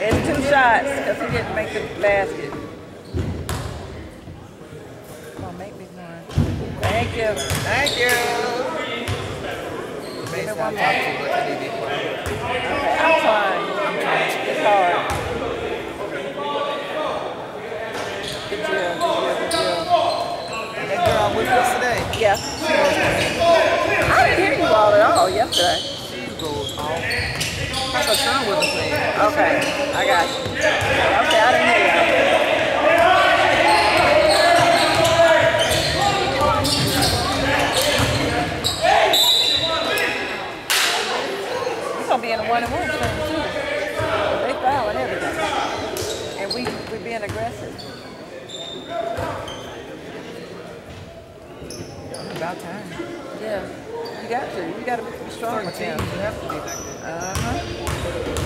shots because he didn't make the basket. Come on, make me one. Thank you. Thank you. Basically, I talk too much. I need to be quiet. Okay, I'm trying. It's hard. Good deal, good deal, good deal. That girl I'm with yesterday, Yeah. I didn't hear you all at all yesterday. Okay, I got you. Okay, I didn't hear you. We're gonna be in a one and one soon too. They fouling everything. And we we being aggressive. About time. Yeah. You got to. You gotta be strong with 13, you them. have to be like that. Uh-huh.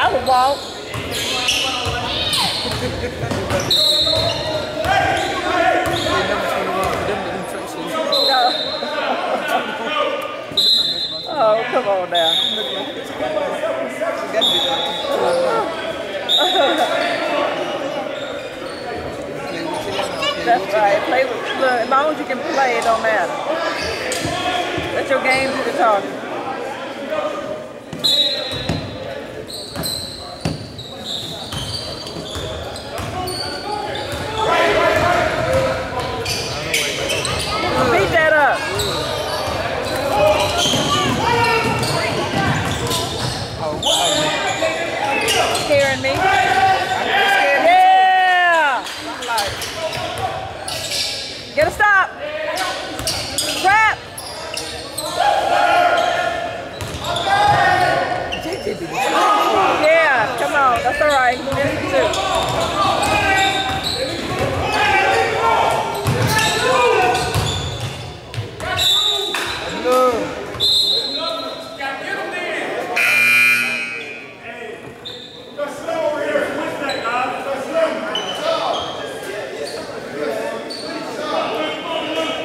I would walk. No. oh, come on now. That's right. Play with, look, as long as you can play, it don't matter. Let your game do the talking. Beat that up. Scaring me. Yeah. Get a stop. Trap. Yeah, come on. That's all right. Two.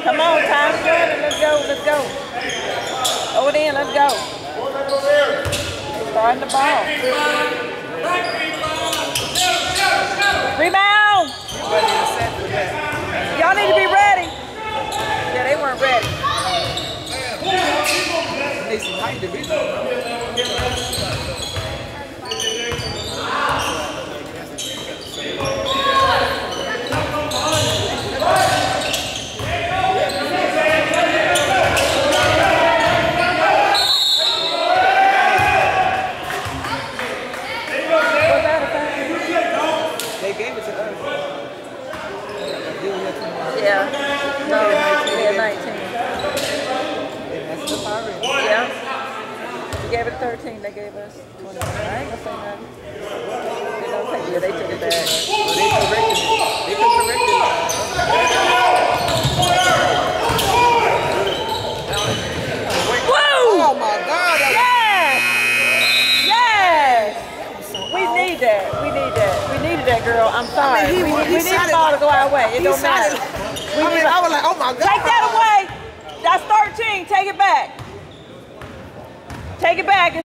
Come on, time's running. Let's go. Let's go. Throw it in. Let's go. Starting the ball. Rebound. Y'all need to be ready. Yeah, they weren't ready. Need some height to be there. Was that a foul? They gave it to us. Deal with it tomorrow. Yeah. No, yeah, 19. That's the pirate. Yeah. We gave it 13. They gave us 20. I ain't gonna say nothing. They don't take Yeah, they took it back. Well, they corrected it. They could correct it. Woo! Oh my God! That Yes! Yes! We need that. We need that. We needed that, girl. I'm sorry. I mean, he- we he we need the it ball to go our way. It don't matter. We I mean, a- I was like, oh my God. Take that away. That's 13. Take it back. Take it back.